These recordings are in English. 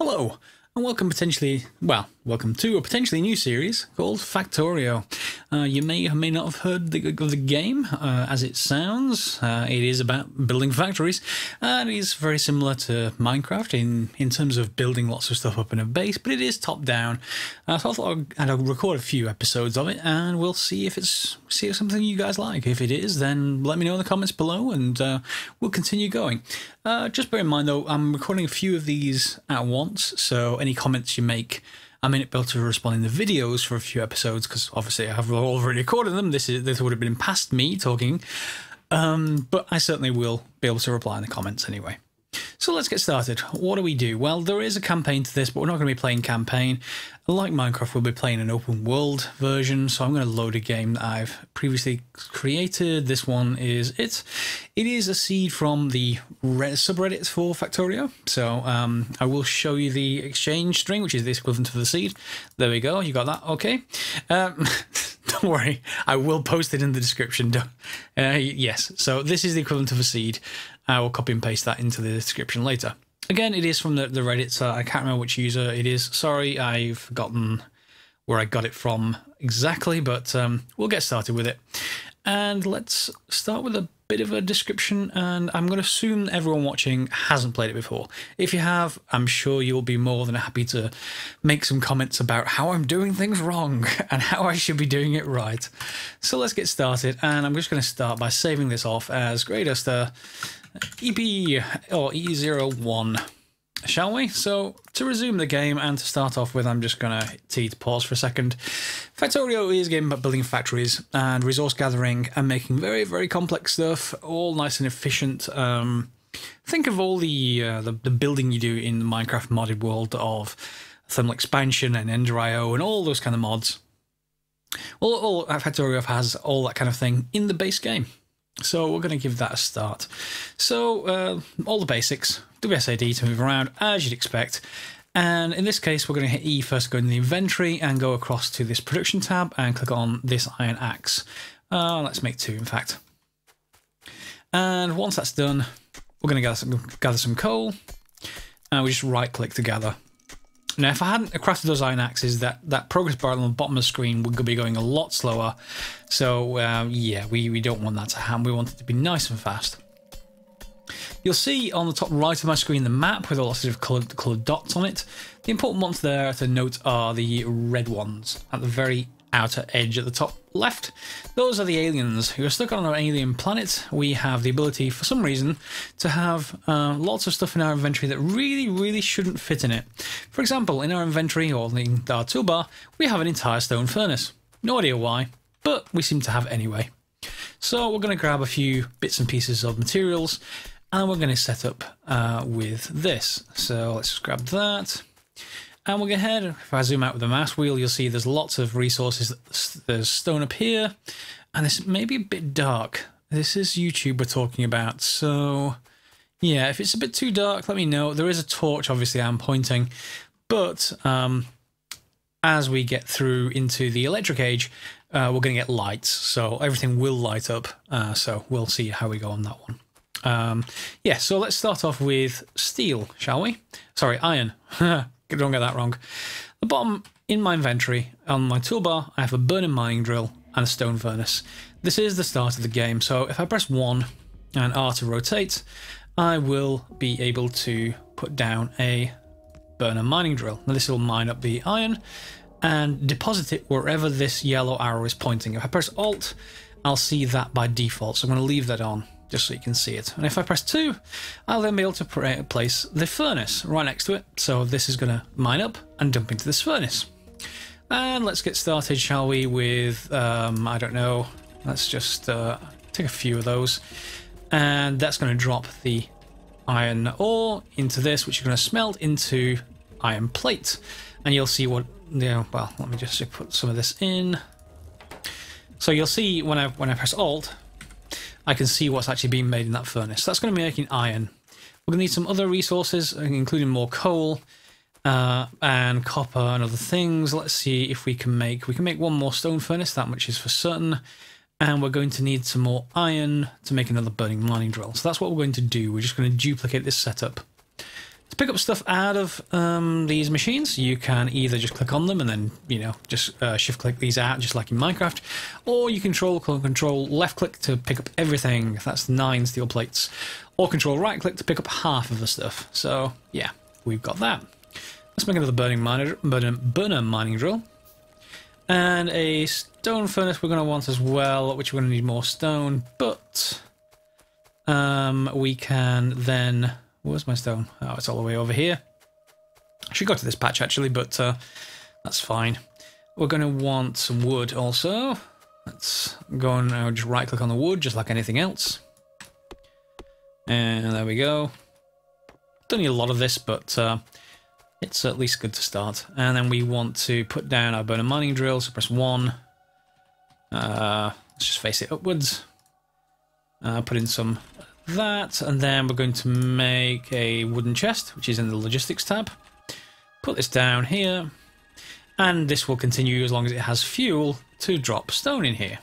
Hello, and welcome potentially, well, welcome to a potentially new series called Factorio. Uh, you may or may not have heard the, of the game uh, as it sounds. Uh, it is about building factories, and it is very similar to Minecraft in, in terms of building lots of stuff up in a base, but it is top down. Uh, so I thought I'd, I'd record a few episodes of it, and we'll see if it's see if something you guys like. If it is, then let me know in the comments below, and uh, we'll continue going. Uh, just bear in mind though, I'm recording a few of these at once, so any comments you make I may not be able to respond in the videos for a few episodes because obviously I have already recorded them. This is this would have been past me talking, um, but I certainly will be able to reply in the comments anyway. So let's get started. What do we do? Well, there is a campaign to this, but we're not going to be playing campaign. Like Minecraft, we'll be playing an open world version, so I'm going to load a game that I've previously created. This one is it. It is a seed from the subreddit for Factorio, so um, I will show you the exchange string, which is the equivalent of the seed. There we go, you got that, okay. Um, don't worry, I will post it in the description. Uh, yes, so this is the equivalent of a seed. I will copy and paste that into the description later. Again, it is from the, the Reddit, so I can't remember which user it is. Sorry, I've forgotten where I got it from exactly, but um, we'll get started with it. And let's start with a bit of a description, and I'm going to assume everyone watching hasn't played it before. If you have, I'm sure you'll be more than happy to make some comments about how I'm doing things wrong and how I should be doing it right. So let's get started, and I'm just going to start by saving this off as Grey Duster EP or E01, shall we? So to resume the game and to start off with, I'm just going to T to pause for a second. Factorio is a game about building factories and resource gathering and making very, very complex stuff, all nice and efficient. Um, think of all the, uh, the, the building you do in the Minecraft modded world of thermal expansion and EnderIO and all those kind of mods. Well, all Factorio has all that kind of thing in the base game. So we're going to give that a start. So uh, all the basics, WSAD to move around as you'd expect. And in this case, we're going to hit E first, go in the inventory and go across to this production tab and click on this iron axe. Uh, let's make two, in fact. And once that's done, we're going to gather some, gather some coal and we just right click to gather. Now, if I hadn't crafted those iron axes, that, that progress bar on the bottom of the screen would be going a lot slower. So, um, yeah, we, we don't want that to happen. We want it to be nice and fast. You'll see on the top right of my screen the map with lots of coloured, coloured dots on it. The important ones there to note are the red ones at the very outer edge at the top left. Those are the aliens who are stuck on our alien planet. We have the ability, for some reason, to have uh, lots of stuff in our inventory that really, really shouldn't fit in it. For example, in our inventory or in our toolbar, we have an entire stone furnace. No idea why, but we seem to have anyway. So we're going to grab a few bits and pieces of materials and we're going to set up uh, with this. So let's just grab that. And we'll go ahead, if I zoom out with the mouse wheel, you'll see there's lots of resources. There's stone up here, and this may be a bit dark. This is YouTube we're talking about, so yeah, if it's a bit too dark, let me know. There is a torch, obviously, I'm pointing, but um, as we get through into the electric age, uh, we're going to get lights, so everything will light up, uh, so we'll see how we go on that one. Um, yeah, so let's start off with steel, shall we? Sorry, iron. Don't get that wrong. The bottom in my inventory on my toolbar, I have a burning mining drill and a stone furnace. This is the start of the game, so if I press 1 and R to rotate, I will be able to put down a burner mining drill. Now this will mine up the iron and deposit it wherever this yellow arrow is pointing. If I press Alt, I'll see that by default, so I'm going to leave that on just so you can see it. And if I press 2, I'll then be able to place the furnace right next to it. So this is going to mine up and dump into this furnace. And let's get started, shall we, with, um, I don't know, let's just uh, take a few of those. And that's going to drop the iron ore into this, which is going to smelt into iron plate. And you'll see what, you know, well, let me just put some of this in. So you'll see when I when I press Alt, I can see what's actually being made in that furnace. That's going to be making iron. We're going to need some other resources, including more coal uh, and copper and other things. Let's see if we can make... We can make one more stone furnace, that much is for certain. And we're going to need some more iron to make another burning mining drill. So that's what we're going to do. We're just going to duplicate this setup. Pick up stuff out of um, these machines, you can either just click on them and then, you know, just uh, shift click these out, just like in Minecraft, or you control control left click to pick up everything. That's nine steel plates, or control right click to pick up half of the stuff. So yeah, we've got that. Let's make another burning miner, burner, burner mining drill. And a stone furnace we're going to want as well, which we're going to need more stone, but um, we can then Where's my stone? Oh, it's all the way over here. I should go to this patch actually, but uh, that's fine. We're going to want some wood also. Let's go and uh, just right click on the wood, just like anything else. And there we go. Don't need a lot of this, but uh, it's at least good to start. And then we want to put down our burner mining drill, so press 1. Uh, let's just face it upwards. Uh, put in some that, and then we're going to make a wooden chest, which is in the logistics tab. Put this down here, and this will continue as long as it has fuel to drop stone in here.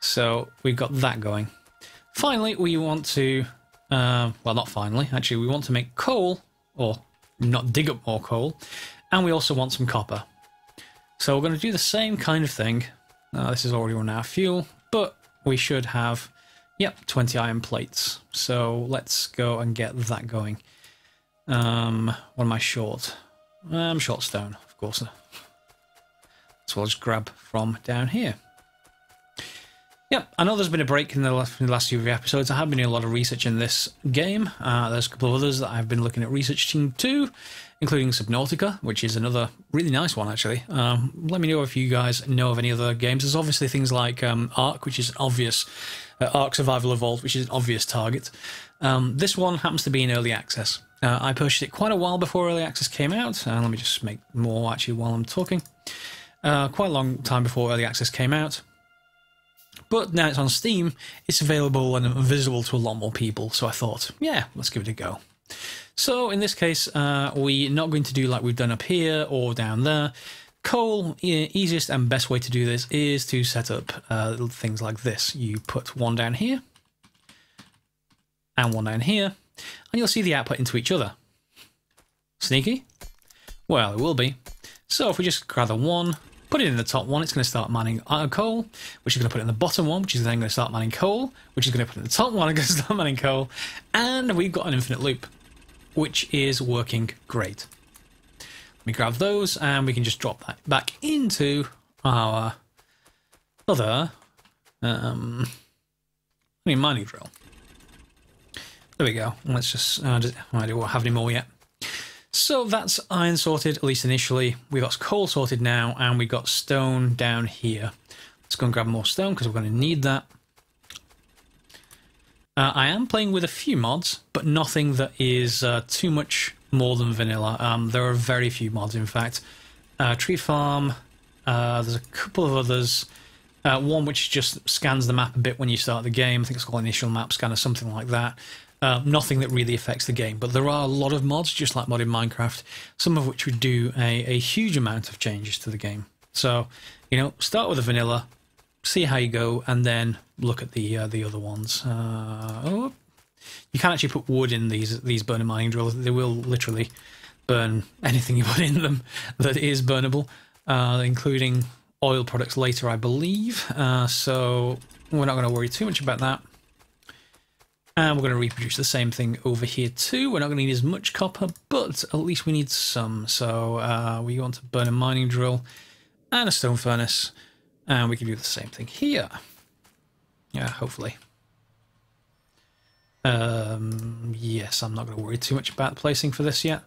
So we've got that going. Finally, we want to, uh, well, not finally, actually, we want to make coal, or not dig up more coal, and we also want some copper. So we're going to do the same kind of thing. Uh, this is already run out of fuel, but we should have Yep, 20 iron plates. So let's go and get that going. Um, what am I short? I'm short stone, of course. So I'll just grab from down here. Yep, I know there's been a break in the, last, in the last few episodes. I have been doing a lot of research in this game. Uh, there's a couple of others that I've been looking at researching too, including Subnautica, which is another really nice one actually. Um, let me know if you guys know of any other games. There's obviously things like um, Ark, which is obvious uh, Ark Survival Evolved, which is an obvious target. Um, this one happens to be in early access. Uh, I purchased it quite a while before early access came out. Let me just make more actually while I'm talking. Uh, quite a long time before early access came out. But now it's on Steam, it's available and visible to a lot more people. So I thought, yeah, let's give it a go. So in this case, uh, we're not going to do like we've done up here or down there. Coal, easiest and best way to do this is to set up uh, things like this. You put one down here and one down here, and you'll see the output into each other. Sneaky? Well, it will be. So if we just grab the one, put it in the top one, it's going to start mining coal, which is going to put it in the bottom one, which is then going to start mining coal, which is going to put it in the top one and going to start mining coal, and we've got an infinite loop, which is working great. Let me grab those and we can just drop that back into our other um, I mean mining drill. There we go. Let's just, uh, just I don't have any more yet. So that's iron sorted, at least initially. We've got coal sorted now, and we've got stone down here. Let's go and grab more stone because we're going to need that. Uh, I am playing with a few mods, but nothing that is uh, too much more than vanilla. Um, there are very few mods, in fact. Uh, Tree Farm, uh, there's a couple of others. Uh, one which just scans the map a bit when you start the game. I think it's called Initial Map Scanner, something like that. Uh, nothing that really affects the game, but there are a lot of mods, just like modded Minecraft, some of which would do a, a huge amount of changes to the game. So, you know, start with a vanilla, see how you go, and then look at the uh, the other ones. Uh, oh, you can actually put wood in these these burner mining drills. They will literally burn anything you put in them that is burnable, uh, including oil products later, I believe. Uh, so we're not going to worry too much about that. And we're going to reproduce the same thing over here too. We're not going to need as much copper, but at least we need some. So uh, we want to burner mining drill and a stone furnace. And we can do the same thing here. Yeah, hopefully. Um, yes, I'm not going to worry too much about placing for this yet.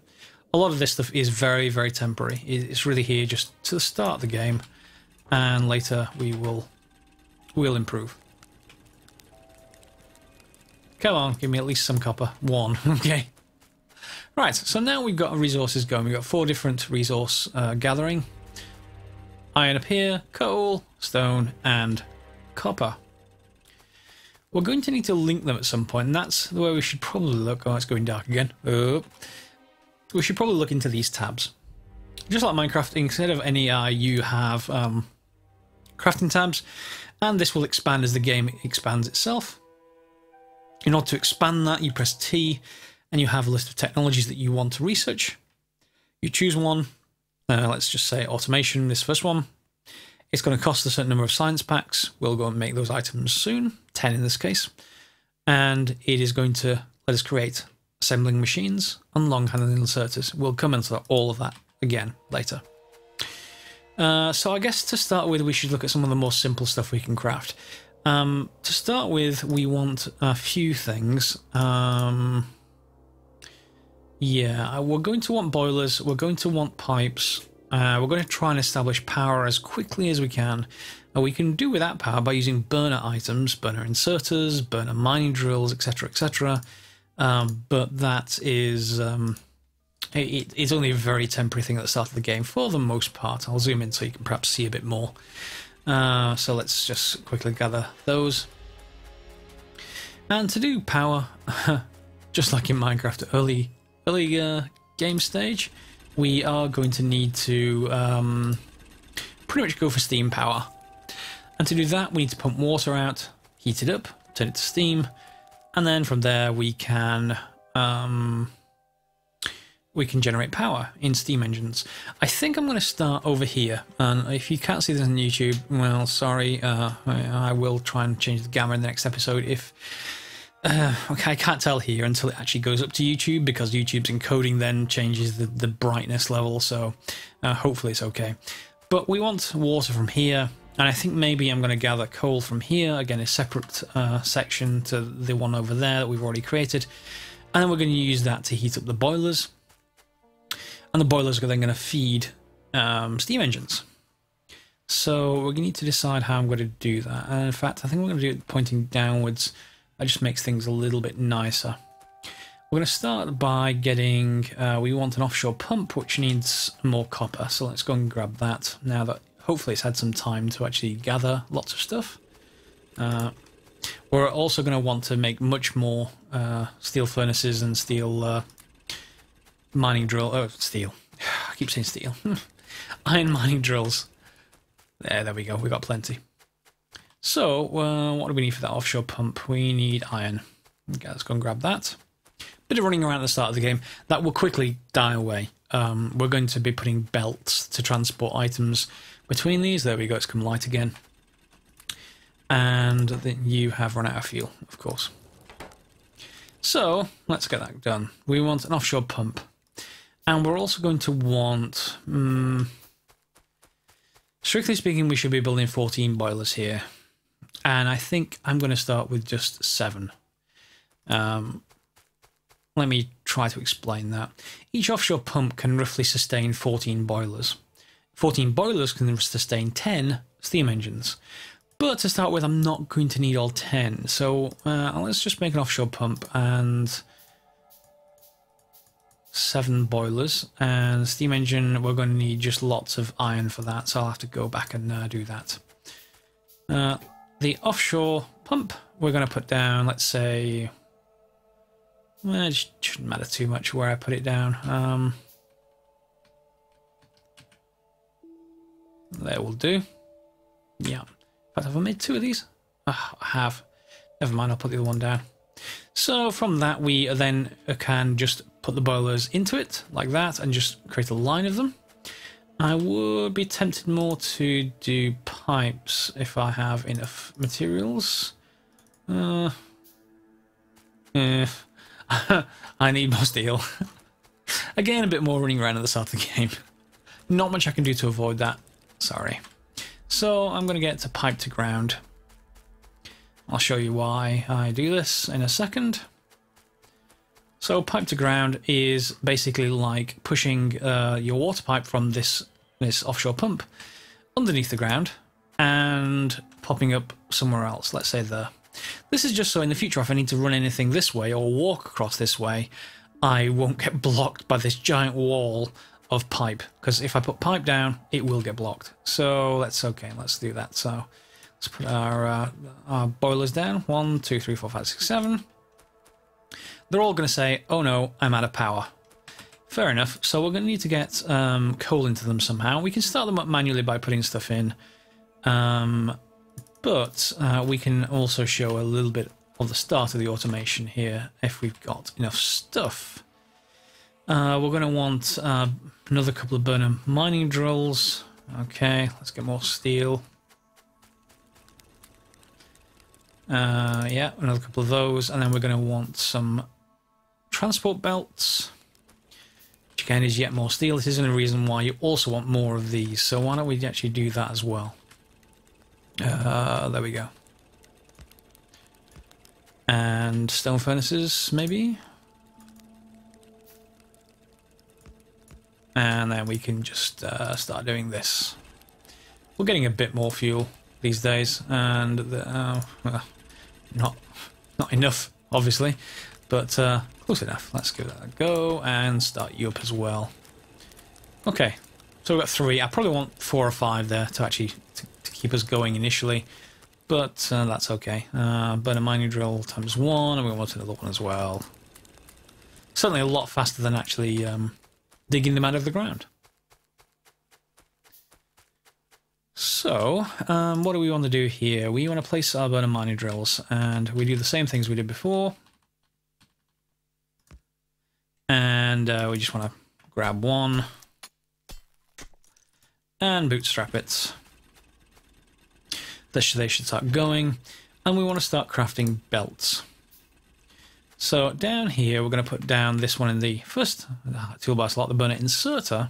A lot of this stuff is very, very temporary. It's really here just to start the game, and later we will we'll improve. Come on, give me at least some copper. One, okay. Right, so now we've got resources going. We've got four different resource uh, gathering. Iron up here, coal, stone, and copper. We're going to need to link them at some point, and that's the way we should probably look. Oh, it's going dark again. Oh. We should probably look into these tabs. Just like Minecraft, instead of NEI, you have um, crafting tabs, and this will expand as the game expands itself. In order to expand that, you press T, and you have a list of technologies that you want to research. You choose one. Uh, let's just say automation, this first one. It's going to cost a certain number of science packs. We'll go and make those items soon, 10 in this case. And it is going to let us create assembling machines and long handling inserters. We'll come into all of that again later. Uh, so I guess to start with, we should look at some of the more simple stuff we can craft. Um, to start with, we want a few things. Um, yeah, we're going to want boilers, we're going to want pipes, uh, we're going to try and establish power as quickly as we can. Uh, we can do without power by using burner items, burner inserters, burner mining drills, etc., etc. Um, but that is um, it, it's only a very temporary thing at the start of the game for the most part. I'll zoom in so you can perhaps see a bit more. Uh, so let's just quickly gather those. And to do power, just like in Minecraft early early uh, game stage, we are going to need to um, pretty much go for steam power. And to do that, we need to pump water out, heat it up, turn it to steam, and then from there we can um, we can generate power in steam engines. I think I'm going to start over here, and if you can't see this on YouTube, well, sorry, uh, I, I, will try and change the gamma in the next episode if. Uh, okay, I can't tell here until it actually goes up to YouTube because YouTube's encoding then changes the, the brightness level, so uh, hopefully it's okay. But we want water from here, and I think maybe I'm going to gather coal from here, again, a separate uh, section to the one over there that we've already created. And then we're going to use that to heat up the boilers and the boilers are then going to feed um, steam engines. So we need to decide how I'm going to do that. And in fact, I think we're going to do it pointing downwards. That just makes things a little bit nicer. We're going to start by getting, uh, we want an offshore pump, which needs more copper. So let's go and grab that now that hopefully it's had some time to actually gather lots of stuff. Uh, we're also going to want to make much more uh, steel furnaces and steel uh, mining drill. Oh, steel. I keep saying steel. Iron mining drills. There, there we go. We got plenty. So, uh, what do we need for that offshore pump? We need iron. Okay, let's go and grab that. Bit of running around at the start of the game. That will quickly die away. Um, we're going to be putting belts to transport items between these. There we go. It's come light again. And then you have run out of fuel, of course. So, let's get that done. We want an offshore pump. And we're also going to want... Um, strictly speaking, we should be building 14 boilers here. And I think I'm going to start with just 7. Um, let me try to explain that. Each offshore pump can roughly sustain 14 boilers. 14 boilers can sustain 10 steam engines. But to start with, I'm not going to need all 10. So uh, let's just make an offshore pump and seven boilers and steam engine we're going to need just lots of iron for that so I'll have to go back and uh, do that. Uh, the offshore pump we're going to put down let's say well, it shouldn't matter too much where I put it down. Um, there will do. Yeah. In fact, have I made two of these? Oh, I have. Never mind, I'll put the other one down. So from that we then can just put the boilers into it like that and just create a line of them. I would be tempted more to do pipes if I have enough materials. Uh, eh, I need more steel. Again, a bit more running around at the start of the game. Not much I can do to avoid that. Sorry. So I'm going to get to pipe to ground. I'll show you why I do this in a second. So pipe to ground is basically like pushing uh, your water pipe from this this offshore pump underneath the ground and popping up somewhere else. Let's say there. This is just so in the future, if I need to run anything this way or walk across this way, I won't get blocked by this giant wall of pipe. Because if I put pipe down, it will get blocked. So that's okay. Let's do that. So let's put our, uh, our boilers down. One, two, three, four, five, six, seven they're all going to say, oh no, I'm out of power. Fair enough. So we're going to need to get um, coal into them somehow. We can start them up manually by putting stuff in. Um, but uh, we can also show a little bit of the start of the automation here if we've got enough stuff. Uh, we're going to want uh, another couple of burner mining drills. Okay, let's get more steel. Uh, yeah, another couple of those, and then we're going to want some transport belts, which again is yet more steel. This isn't a reason why you also want more of these, so why don't we actually do that as well? Uh, there we go. And stone furnaces, maybe? And then we can just uh, start doing this. We're getting a bit more fuel these days, and the, uh, not not enough, obviously, but uh, close enough. Let's give that a go and start you up as well. Okay, so we've got three. I probably want four or five there to actually to, to keep us going initially, but uh, that's okay. Uh, burner mining drill times one, and we want another one as well. Certainly a lot faster than actually um, digging them out of the ground. So, um, what do we want to do here? We want to place our burner mining drills, and we do the same things we did before. And uh, we just want to grab one and bootstrap it. This, they should start going, and we want to start crafting belts. So down here, we're going to put down this one in the first toolbar slot, the burner inserter,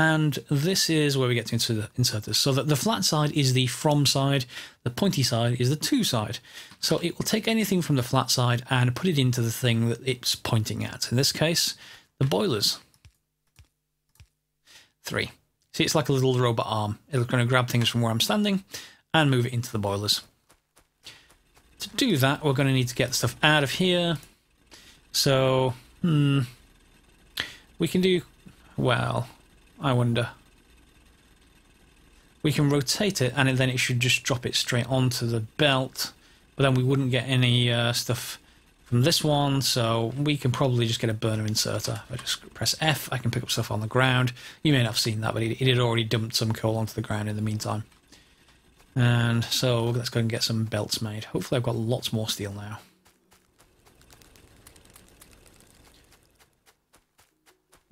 and this is where we get into the this. So that the flat side is the from side, the pointy side is the to side. So it will take anything from the flat side and put it into the thing that it's pointing at. In this case, the boilers. Three. See, it's like a little robot arm. It's going to grab things from where I'm standing and move it into the boilers. To do that, we're going to need to get stuff out of here. So, hmm, we can do, well, I wonder. We can rotate it and then it should just drop it straight onto the belt, but then we wouldn't get any uh, stuff from this one, so we can probably just get a burner inserter. If I just press F, I can pick up stuff on the ground. You may not have seen that, but it, it had already dumped some coal onto the ground in the meantime. And so let's go and get some belts made. Hopefully I've got lots more steel now.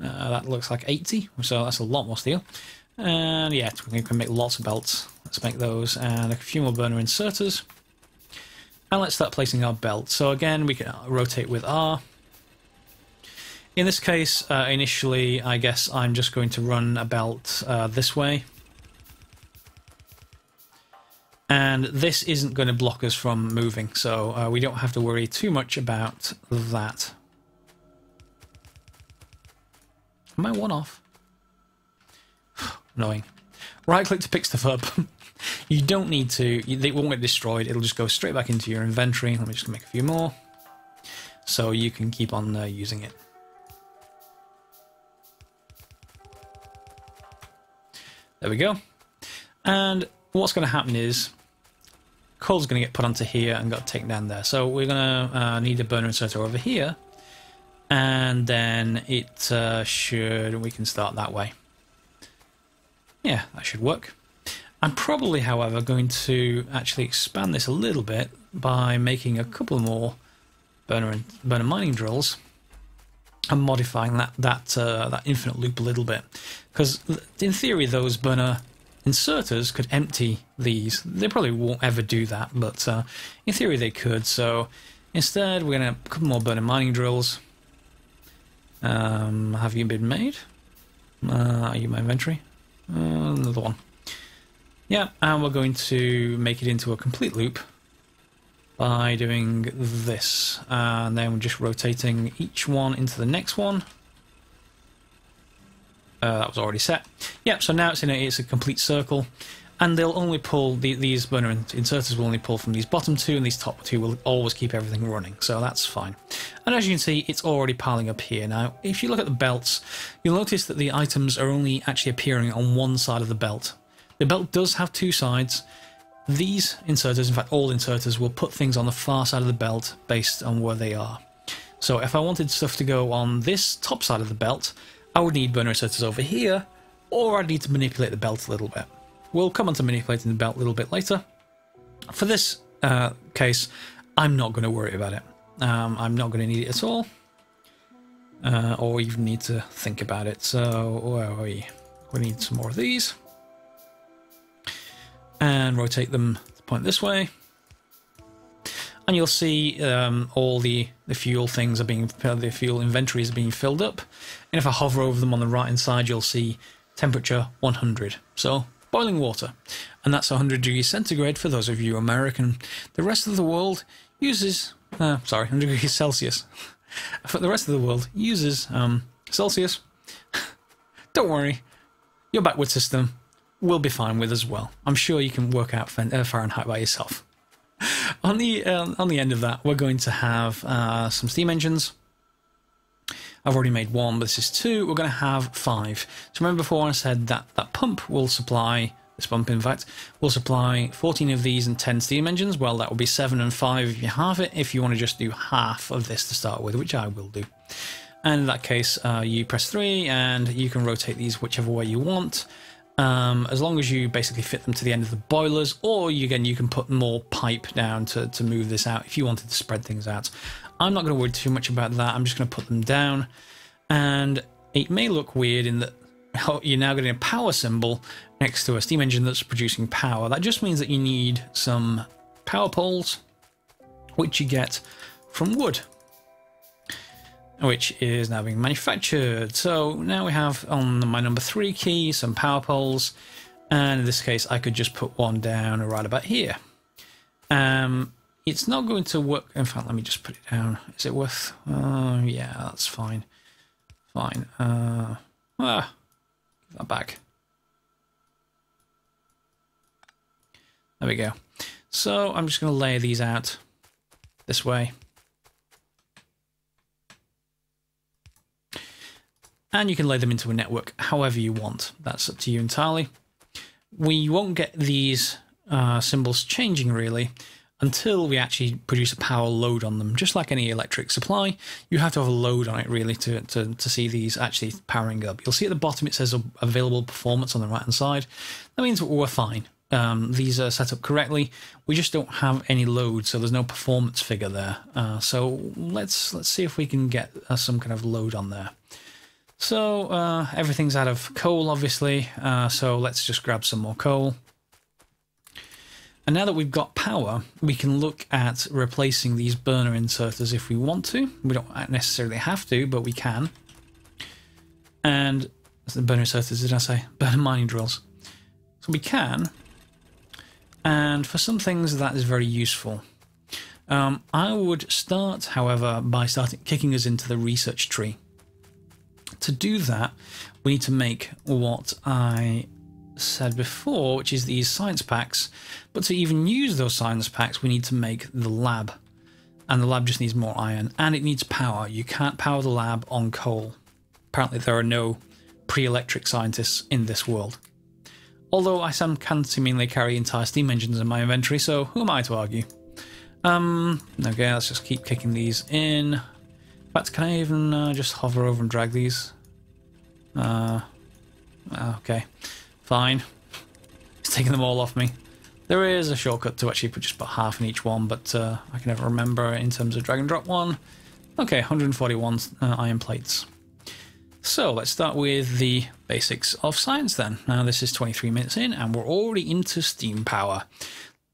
Uh, that looks like 80, so that's a lot more steel. And yeah, we can make lots of belts. Let's make those and a few more burner inserters. And let's start placing our belt. So again, we can rotate with R. In this case, uh, initially, I guess I'm just going to run a belt uh, this way. And this isn't going to block us from moving, so uh, we don't have to worry too much about that. Am I one off? Annoying. Right click to pick stuff up. you don't need to, it won't get destroyed, it'll just go straight back into your inventory. Let me just make a few more. So you can keep on uh, using it. There we go. And what's going to happen is coal's going to get put onto here and got taken down there. So we're going to uh, need a burner inserter over here and then it uh, should we can start that way. Yeah that should work. I'm probably however going to actually expand this a little bit by making a couple more burner and burner mining drills and modifying that that uh, that infinite loop a little bit. Because in theory those burner inserters could empty these. They probably won't ever do that but uh, in theory they could. So instead we're going to a couple more burner mining drills um, have you been made? Uh, are you my inventory? Uh, another one. Yeah, and we're going to make it into a complete loop by doing this. And then we're just rotating each one into the next one. Uh, that was already set. Yep, so now it's in a, it's a complete circle and they'll only pull the, these burner inserters will only pull from these bottom two and these top two will always keep everything running. So that's fine. And as you can see it's already piling up here. Now if you look at the belts you'll notice that the items are only actually appearing on one side of the belt. The belt does have two sides. These inserters in fact all inserters will put things on the far side of the belt based on where they are. So if I wanted stuff to go on this top side of the belt I would need burner inserters over here or I'd need to manipulate the belt a little bit We'll come on to manipulating the belt a little bit later. For this uh, case, I'm not going to worry about it. Um, I'm not going to need it at all. Uh, or even need to think about it. So where are we? We need some more of these. And rotate them to point this way. And you'll see um, all the, the fuel things are being, the fuel inventories are being filled up. And if I hover over them on the right hand side, you'll see temperature 100. So boiling water. And that's 100 degrees centigrade for those of you American. The rest of the world uses, uh, sorry, 100 degrees Celsius. For the rest of the world uses um, Celsius. Don't worry, your backward system will be fine with as well. I'm sure you can work out uh, Fahrenheit by yourself. on the uh, on the end of that, we're going to have uh, some steam engines. I've already made one, but this is two. We're going to have five. So remember before I said that that pump will supply this pump, in fact, will supply 14 of these and 10 steam engines. Well, that will be 7 and 5 if you have it, if you want to just do half of this to start with, which I will do. And in that case, uh, you press 3 and you can rotate these whichever way you want. Um, as long as you basically fit them to the end of the boilers, or you, again, you can put more pipe down to, to move this out if you wanted to spread things out. I'm not going to worry too much about that. I'm just going to put them down. And it may look weird in that you're now getting a power symbol next to a steam engine that's producing power. That just means that you need some power poles, which you get from wood, which is now being manufactured. So now we have on my number three key some power poles, and in this case I could just put one down right about here. Um, it's not going to work. In fact, let me just put it down. Is it worth? Uh, yeah, that's fine. Fine. Uh, ah, give that back. There we go. So I'm just going to lay these out this way. And you can lay them into a network however you want. That's up to you entirely. We won't get these uh, symbols changing really until we actually produce a power load on them. Just like any electric supply, you have to have a load on it really to, to, to see these actually powering up. You'll see at the bottom it says available performance on the right hand side. That means we're fine um, these are set up correctly. We just don't have any load, so there's no performance figure there. Uh, so let's let's see if we can get uh, some kind of load on there. So uh, everything's out of coal, obviously. Uh, so let's just grab some more coal. And now that we've got power, we can look at replacing these burner inserters if we want to. We don't necessarily have to, but we can. And the burner inserters, did I say? Burner mining drills. So we can and for some things that is very useful. Um, I would start, however, by starting kicking us into the research tree. To do that, we need to make what I said before, which is these science packs. But to even use those science packs, we need to make the lab. And the lab just needs more iron, and it needs power. You can't power the lab on coal. Apparently, there are no pre electric scientists in this world. Although I can seemingly carry entire steam engines in my inventory, so who am I to argue? Um, okay, let's just keep kicking these in. In fact, can I even uh, just hover over and drag these? Uh, okay, fine. It's taking them all off me. There is a shortcut to actually put just put half in each one, but uh, I can never remember in terms of drag and drop one. Okay, 141 uh, iron plates. So let's start with the basics of science then. Now this is 23 minutes in and we're already into steam power.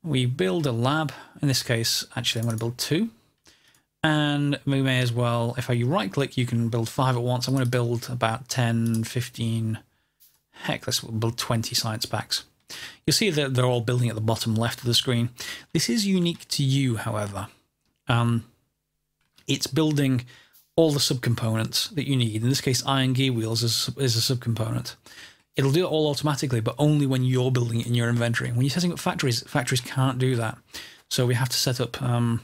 We build a lab, in this case actually I'm going to build two. And we may as well, if I right click you can build five at once. I'm going to build about 10, 15, heck let's build 20 science packs. You'll see that they're all building at the bottom left of the screen. This is unique to you however. Um, it's building all the subcomponents that you need. In this case, iron gear wheels is, is a subcomponent. It'll do it all automatically, but only when you're building it in your inventory. When you're setting up factories, factories can't do that. So we have to set up um,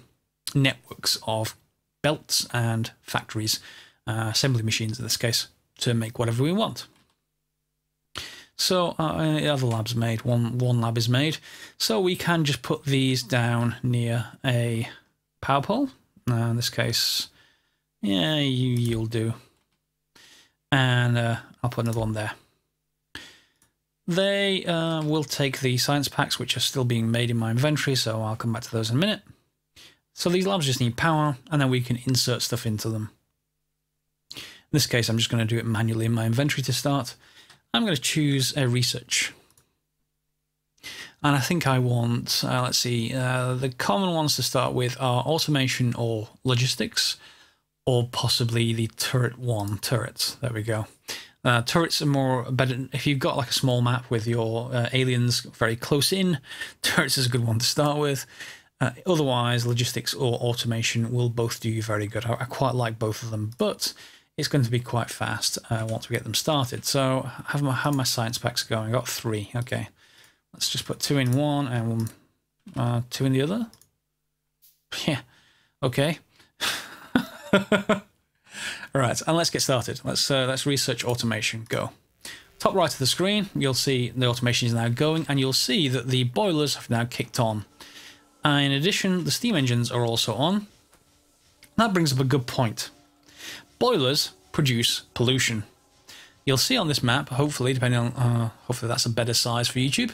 networks of belts and factories, uh, assembly machines in this case, to make whatever we want. So uh, other labs made. One one lab is made. So we can just put these down near a power pole. Uh, in this case, yeah, you, you'll do. And uh, I'll put another one there. They uh, will take the science packs, which are still being made in my inventory, so I'll come back to those in a minute. So these labs just need power, and then we can insert stuff into them. In this case, I'm just going to do it manually in my inventory to start. I'm going to choose a research. And I think I want, uh, let's see, uh, the common ones to start with are automation or logistics, or possibly the turret one, turrets. There we go. Uh, turrets are more better if you've got like a small map with your uh, aliens very close in. Turrets is a good one to start with. Uh, otherwise, logistics or automation will both do you very good. I, I, quite like both of them, but it's going to be quite fast uh, once we get them started. So, have my, have my science packs going? I got three. Okay, let's just put two in one and uh, two in the other. Yeah, okay. All right, and let's get started. Let's uh, let's research automation. Go. Top right of the screen, you'll see the automation is now going, and you'll see that the boilers have now kicked on. Uh, in addition, the steam engines are also on. That brings up a good point. Boilers produce pollution. You'll see on this map, hopefully, depending on, uh, hopefully that's a better size for YouTube,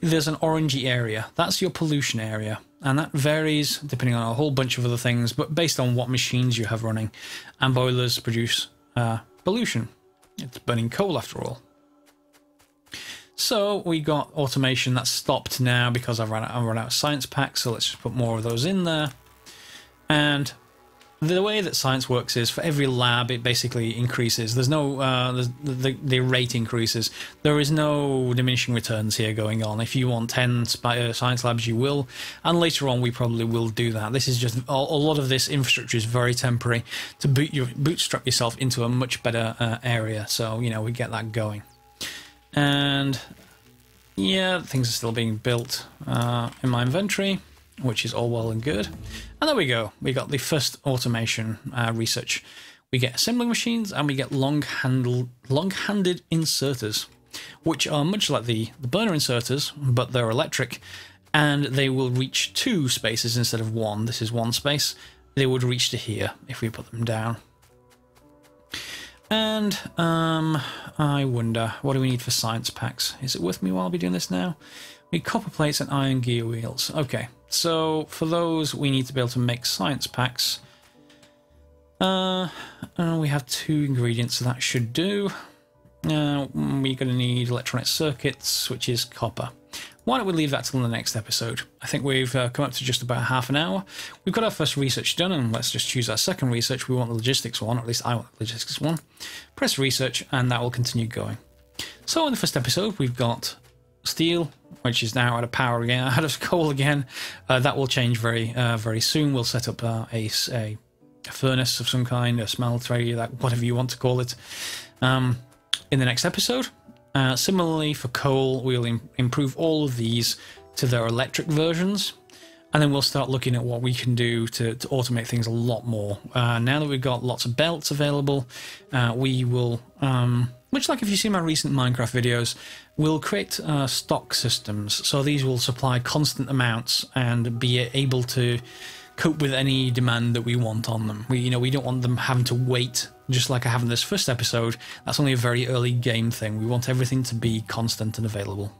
there's an orangey area. That's your pollution area. And that varies depending on a whole bunch of other things, but based on what machines you have running. And boilers produce uh, pollution. It's burning coal after all. So we got automation that's stopped now because I've run out, I've run out of science packs. So let's just put more of those in there. And the way that science works is for every lab it basically increases. There's no uh, the, the rate increases. There is no diminishing returns here going on. If you want 10 uh, science labs you will. And later on we probably will do that. This is just a, lot of this infrastructure is very temporary to boot your bootstrap yourself into a much better uh, area. So you know we get that going. And yeah, things are still being built uh, in my inventory, which is all well and good. And there we go. We got the first automation uh, research. We get assembling machines and we get long-handled, long-handed inserters, which are much like the, the burner inserters, but they're electric, and they will reach two spaces instead of one. This is one space. They would reach to here if we put them down. And um, I wonder, what do we need for science packs? Is it worth me while I'll be doing this now? We copper plates and iron gear wheels. Okay, so for those we need to be able to make science packs. Uh, uh we have two ingredients, so that should do. Uh, we're going to need electronic circuits, which is copper why don't we leave that till the next episode? I think we've uh, come up to just about half an hour. We've got our first research done, and let's just choose our second research. We want the logistics one, or at least I want the logistics one. Press research, and that will continue going. So in the first episode, we've got steel, which is now out of power again, out of coal again. Uh, that will change very, uh, very soon. We'll set up uh, a, a, furnace of some kind, a smeltery, that whatever you want to call it. Um, in the next episode, uh, similarly, for coal, we'll Im improve all of these to their electric versions, and then we'll start looking at what we can do to, to automate things a lot more. Uh, now that we've got lots of belts available, uh, we will, um, much like if you see my recent Minecraft videos, we'll create uh, stock systems. So these will supply constant amounts and be able to cope with any demand that we want on them. We, you know, we don't want them having to wait just like I have in this first episode, that's only a very early game thing. We want everything to be constant and available.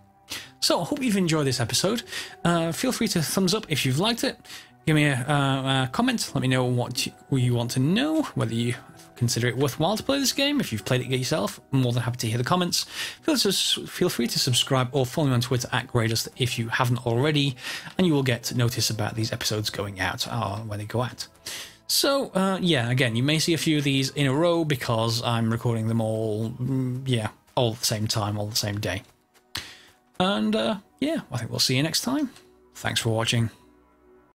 So I hope you've enjoyed this episode. Uh, feel free to thumbs up if you've liked it. Give me a, uh, a comment. Let me know what you, you, want to know, whether you consider it worthwhile to play this game. If you've played it yourself, I'm more than happy to hear the comments. Feel, free to subscribe or follow me on Twitter at Greydust if you haven't already, and you will get notice about these episodes going out or when they go out. So, uh, yeah, again, you may see a few of these in a row because I'm recording them all, mm, yeah, all at the same time, all the same day. And, uh, yeah, I think we'll see you next time. Thanks for watching.